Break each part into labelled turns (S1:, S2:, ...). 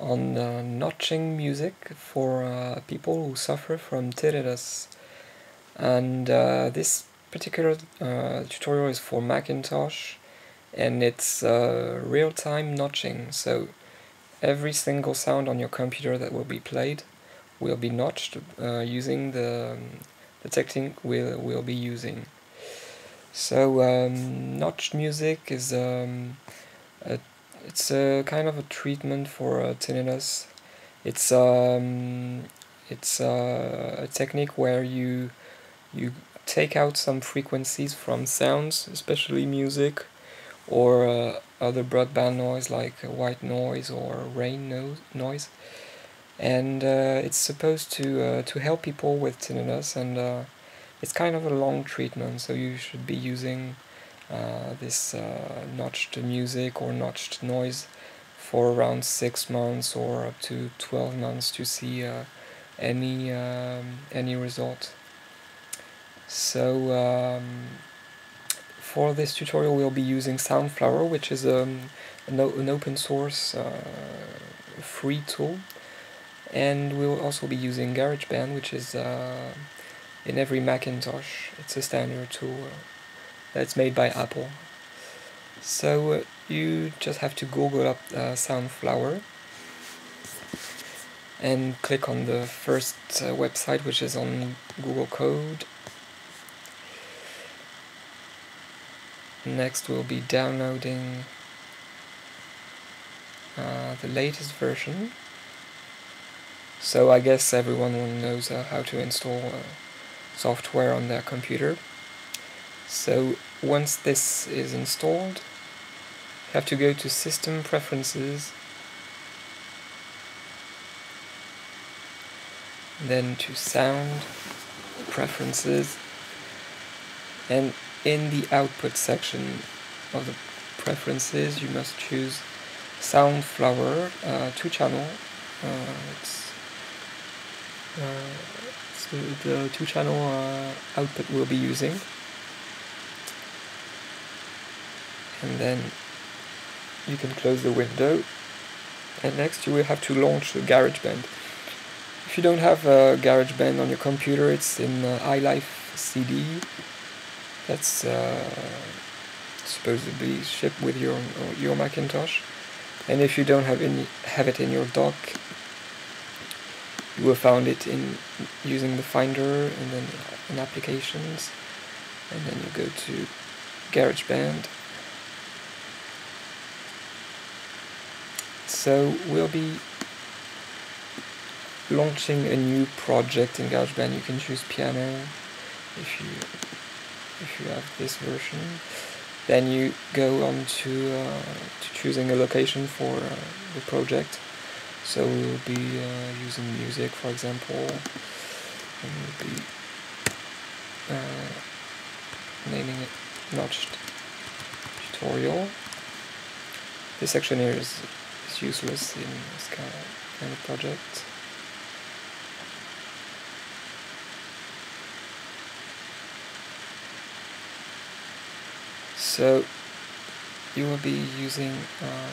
S1: on uh, notching music for uh, people who suffer from tinnitus. And uh, this particular uh, tutorial is for Macintosh and it's uh, real-time notching. So every single sound on your computer that will be played will be notched using the, the technique we'll, we'll be using. So um, notched music is um, a it's a kind of a treatment for uh, tinnitus. It's um, it's uh, a technique where you you take out some frequencies from sounds, especially music, or uh, other broadband noise like white noise or rain no noise, and uh, it's supposed to uh, to help people with tinnitus, and uh, it's kind of a long treatment, so you should be using this uh, notched music or notched noise for around six months or up to 12 months to see uh, any um, any result. So um, for this tutorial we'll be using Soundflower which is um, an, an, open source uh, free tool and we'll also be using GarageBand which is uh, in every Macintosh. It's a standard tool that's made by Apple. So uh, you just have to Google up uh, Soundflower and click on the first uh, website which is on Google Code. Next we'll be downloading uh, the latest version. So I guess everyone knows uh, how to install uh, software on their computer. So once this is installed, you have to go to System Preferences, then to Sound Preferences, and in the output section of the preferences you must choose Soundflower uh, 2 channel. Uh, it's, uh, so the 2 channel uh, output we'll be using. And then you can close the window. And next you will have to launch GarageBand. If you don't have a GarageBand on your computer it's in uh, iLife CD that's uh, supposed to be shipped with your your Macintosh. And if you don't have any have it in your dock you will find it in using the Finder and then in applications. And then you go to GarageBand So we'll be launching a new project in GarageBand. You can choose piano if you if you have this version. Then you go on to, uh, to choosing a location for uh, the project. So we'll be uh, using music, for example, and we'll be uh, naming it Notched Tutorial. This section here is useless in this kind of project. So you will be using uh,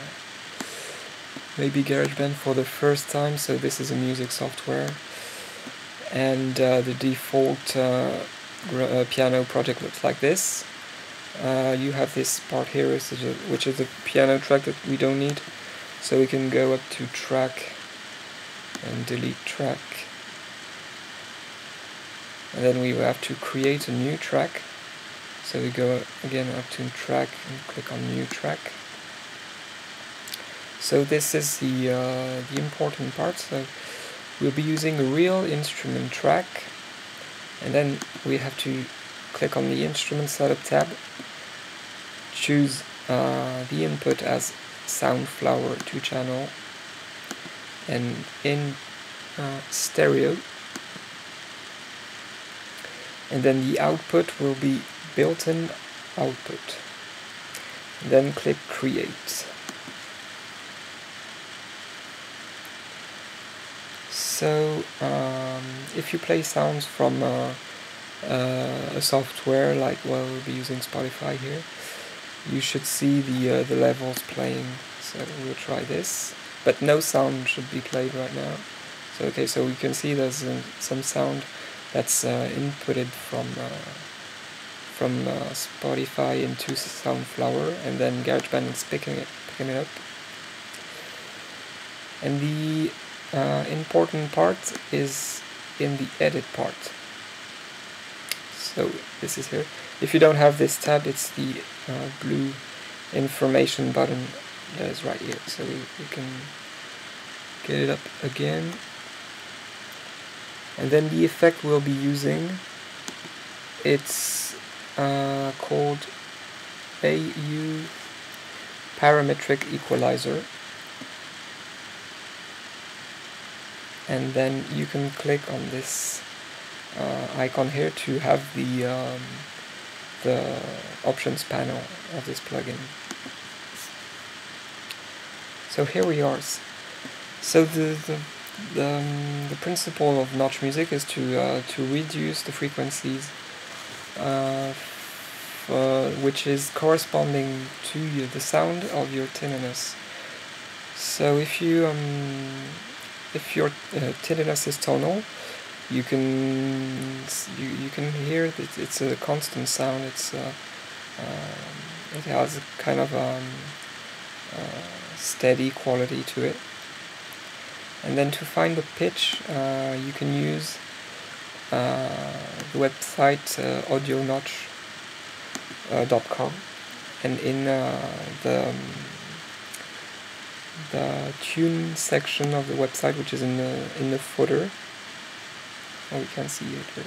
S1: maybe GarageBand for the first time, so this is a music software and uh, the default uh, uh piano project looks like this. Uh, you have this part here, which is a piano track that we don't need. So we can go up to track and delete track. And then we have to create a new track. So we go again up to track and click on new track. So this is the, uh, the important part. So we'll be using a real instrument track and then we have to click on the instrument setup tab choose uh, the input as Soundflower 2 channel. And in uh, stereo. And then the output will be built-in output. Then click create. So um, if you play sounds from uh, uh, a software like well we'll be using Spotify here you should see the uh, the levels playing. So we'll try this. but no sound should be played right now. So okay, so we can see there's uh, some sound that's uh, inputted from uh, from uh, Spotify into Soundflower, and then GarageBand is picking it picking it up. And the uh, important part is in the edit part. So this is here. If you don't have this tab, it's the uh, blue information button that is right here. So we, we can get it up again. And then the effect we'll be using, it's uh, called AU Parametric Equalizer. and then you can click on this uh, icon here to have the um, the options panel of this plugin. So here we are. So the the the, um, the principle of Notch Music is to uh, to reduce the frequencies, uh, uh, which is corresponding to the sound of your tinnitus. So if you um, if your uh, tinnitus is tonal, you can you, you can hear that it's a constant sound. It's uh, um, it has a kind of um, uh, steady quality to it. And then to find the pitch, uh, you can use uh, the website uh, audionotch.com, and in the um, the tune section of the website, which is in the in the footer. Oh, we can see it here.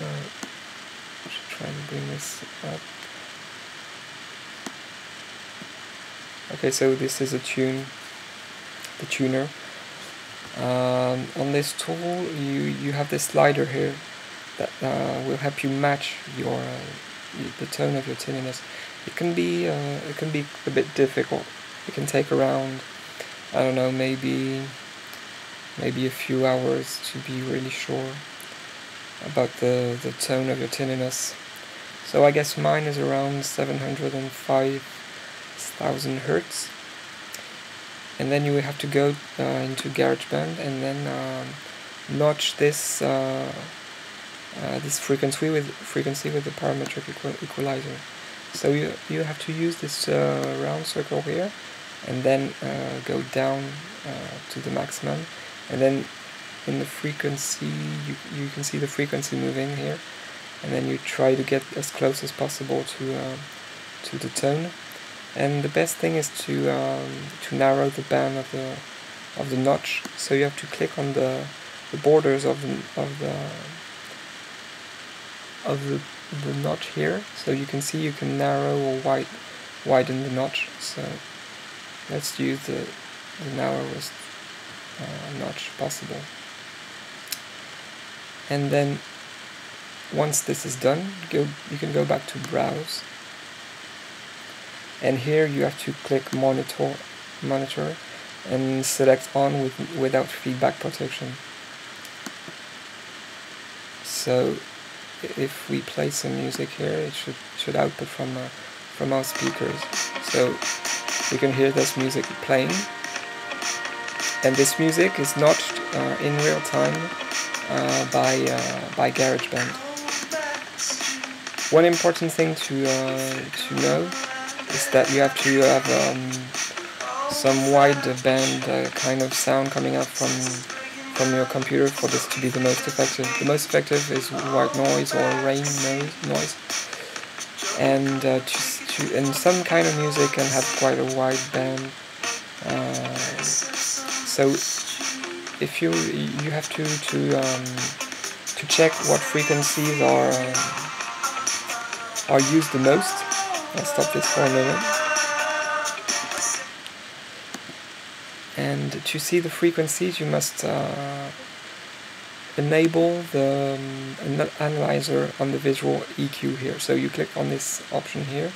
S1: Uh, I should try and bring this up. Okay, so this is a tune, the tuner. Um, on this tool, you you have this slider here that uh, will help you match your uh, the tone of your tinnitus. It can be uh, it can be a bit difficult it can take around I don't know maybe maybe a few hours to be really sure about the, the tone of your tinnitus. So I guess mine is around 705,000 hertz. And then you will have to go uh, into GarageBand and then um, notch this uh, uh, this frequency with frequency with the parametric equal equalizer. So you you have to use this uh, round circle here and then uh, go down uh, to the maximum and then in the frequency you, you can see the frequency moving here. And then you try to get as close as possible to uh, to the tone. And the best thing is to um, to narrow the band of the of the notch. So you have to click on the the borders of the of the of the, the notch here. So you can see you can narrow or wide, widen the notch. So let's use the, the narrowest notch possible. And then once this is done go, you can go back to browse. And here you have to click monitor monitor and select on with without feedback protection. So if we play some music here it should should output from uh, from our speakers. So you can hear this music playing and this music is notched uh, in real time uh, by uh, by GarageBand. One important thing to uh, to know is that you have to have um, some wide band uh, kind of sound coming out from from your computer for this to be the most effective. The most effective is white noise or rain noise, and uh, to to and some kind of music can have quite a wide band. Uh, so if you you have to to um, to check what frequencies are um, are used the most. I'll stop this for a minute. And to see the frequencies, you must uh, enable the um, analyzer on the visual EQ here. So you click on this option here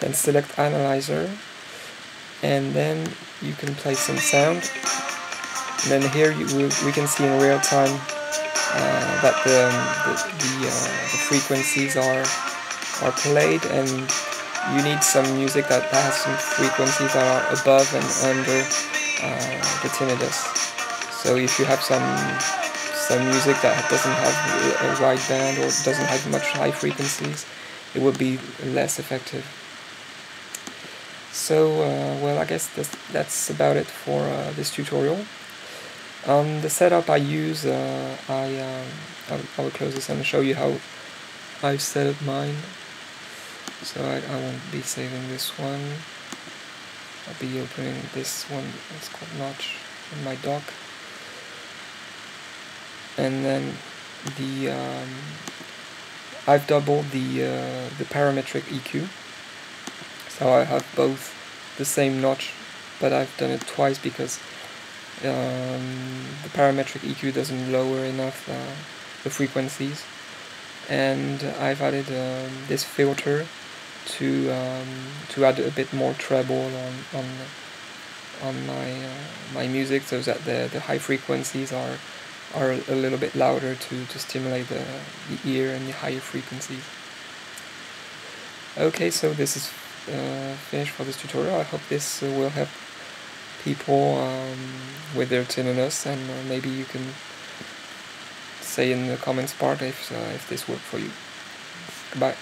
S1: then select analyzer and then you can play some sound and then here you, we, can see in real time uh, that the, the, the, uh, the, frequencies are are played and you need some music that has some frequencies that are above and under uh, the tinnitus. So if you have some some music that doesn't have a wide band or doesn't have much high frequencies, it would be less effective. So, uh, well, I guess that's, that's about it for uh, this tutorial. Um, the setup I use, uh, I, um, I, I, will close this and show you how I've set up mine. So I, I won't be saving this one. I'll be opening this one, it's called Notch, in my dock. And then the um, I've doubled the uh, the parametric EQ so I have both the same notch but I've done it twice because um, the parametric EQ doesn't lower enough uh, the frequencies and I've added um, this filter to um, to add a bit more treble on on on my uh, my music so that the, the high frequencies are are a little bit louder to, to stimulate the, the ear and the higher frequencies. Okay, so this is uh, finished for this tutorial. I hope this uh, will help people um, with their tinnitus and uh, maybe you can say in the comments part if, if this worked for you. Goodbye.